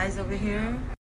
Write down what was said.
eyes over here.